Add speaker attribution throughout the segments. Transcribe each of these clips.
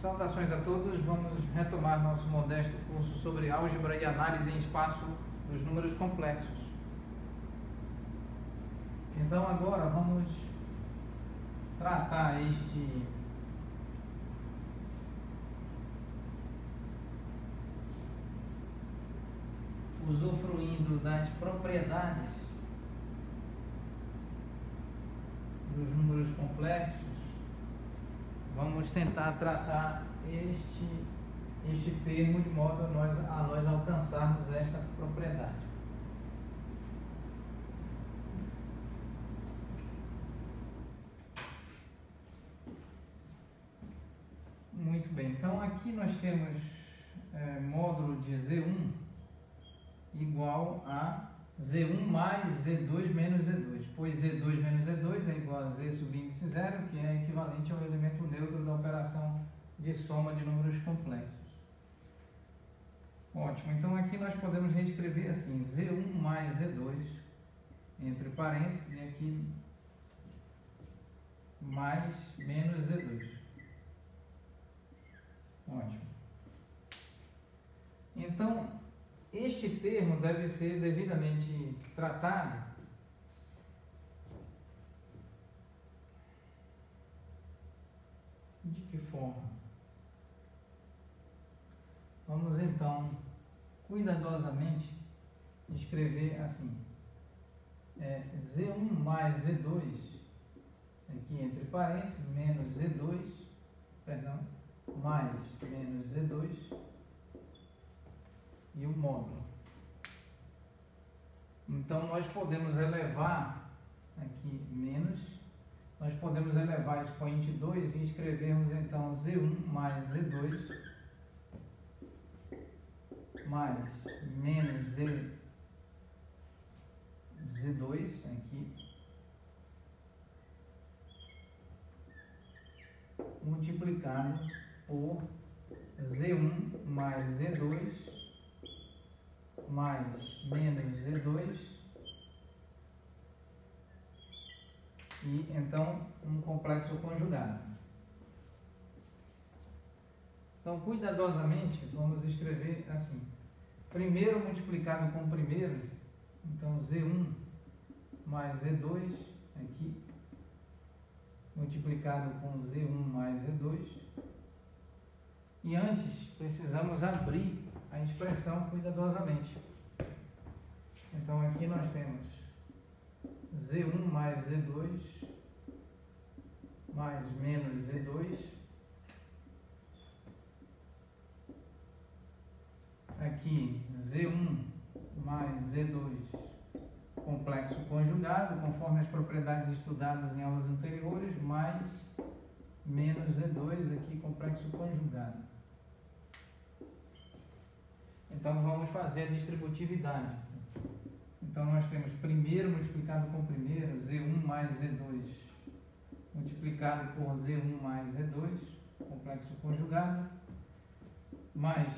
Speaker 1: Saudações a todos, vamos retomar nosso modesto curso sobre álgebra e análise em espaço dos números complexos. Então agora vamos tratar este usufruindo das propriedades dos números complexos vamos tentar tratar este, este termo de modo a nós, a nós alcançarmos esta propriedade. Muito bem, então aqui nós temos é, módulo de Z1 igual a Z1 mais Z2 menos Z2, pois Z2 menos Z2 é igual a Z subíndice zero, que é equivalente ao elemento neutro da operação de soma de números complexos. Ótimo, então aqui nós podemos reescrever assim, Z1 mais Z2, entre parênteses, e aqui mais menos Z2. Ótimo. Então, este termo deve ser devidamente tratado de que forma? Vamos então cuidadosamente escrever assim: é, Z1 mais Z2, aqui entre parênteses, menos Z2, perdão, mais menos Z2 e o módulo. Então, nós podemos elevar aqui menos, nós podemos elevar expoente 2 e escrevermos então Z1 mais Z2 mais menos Z, Z2 aqui multiplicado por Z1 mais Z2 mais menos Z2 e então um complexo conjugado. Então, cuidadosamente, vamos escrever assim. Primeiro multiplicado com primeiro, então Z1 mais Z2, aqui, multiplicado com Z1 mais Z2. E antes, precisamos abrir a expressão cuidadosamente. Então aqui nós temos Z1 mais Z2 mais menos Z2 aqui Z1 mais Z2 complexo conjugado, conforme as propriedades estudadas em aulas anteriores, mais menos Z2 aqui complexo conjugado. Então vamos fazer a distributividade. Então nós temos primeiro multiplicado com primeiro, Z1 mais Z2, multiplicado por Z1 mais Z2, complexo conjugado, mais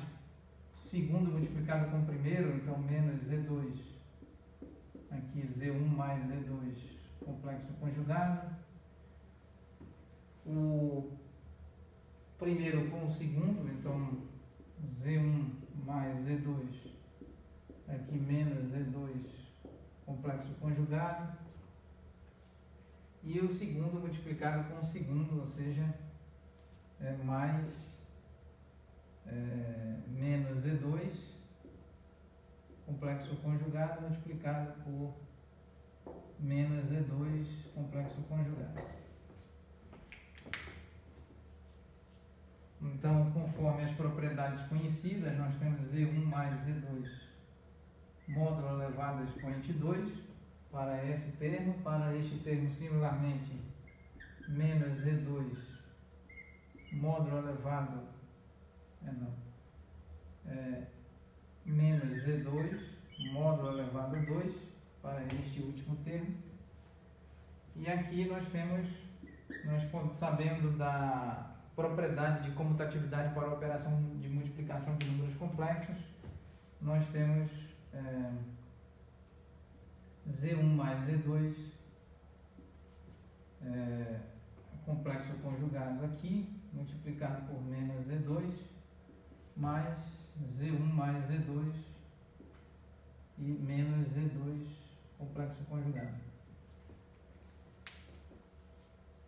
Speaker 1: segundo multiplicado com primeiro, então menos Z2, aqui Z1 mais Z2, complexo conjugado, o primeiro com o segundo, então Z1 mais Z2, aqui menos Z2 complexo conjugado, e o segundo multiplicado com o segundo, ou seja, é mais é, menos Z2 complexo conjugado multiplicado por menos Z2 complexo conjugado. Então, conforme as propriedades conhecidas, nós temos Z1 mais Z2 módulo elevado a expoente 2 para esse termo, para este termo similarmente menos Z2 módulo elevado é, é, menos Z2 módulo elevado a 2 para este último termo. E aqui nós temos, nós sabendo da propriedade de comutatividade para a operação de multiplicação de números complexos, nós temos é, Z1 mais Z2 é, complexo conjugado aqui, multiplicado por menos Z2, mais Z1 mais Z2 e menos Z2 complexo conjugado.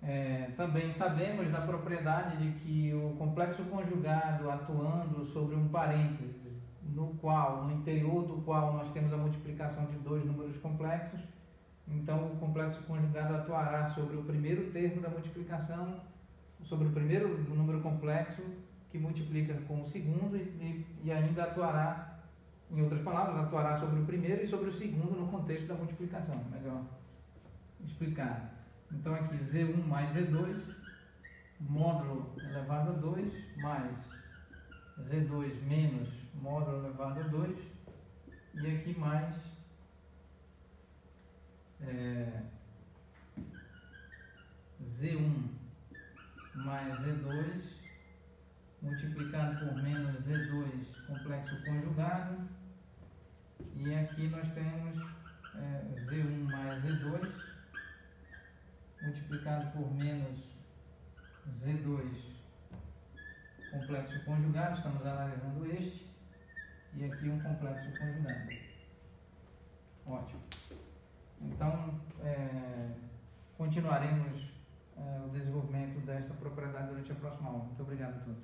Speaker 1: É, também sabemos da propriedade de que o complexo conjugado atuando sobre um parêntese, no qual, no interior do qual nós temos a multiplicação de dois números complexos, então o complexo conjugado atuará sobre o primeiro termo da multiplicação, sobre o primeiro número complexo que multiplica com o segundo e, e ainda atuará, em outras palavras, atuará sobre o primeiro e sobre o segundo no contexto da multiplicação. Melhor explicar. Então aqui Z1 mais Z2, módulo elevado a 2, mais Z2 menos módulo elevado a 2, e aqui mais é, Z1 mais Z2 multiplicado por menos Z2 complexo conjugado e aqui nós temos é, Z1 mais Z2 multiplicado por menos Z2 complexo conjugado, estamos analisando este, e aqui um complexo conjugado. Ótimo. Então, é, continuaremos é, o desenvolvimento desta propriedade durante a próxima aula. Muito obrigado a todos.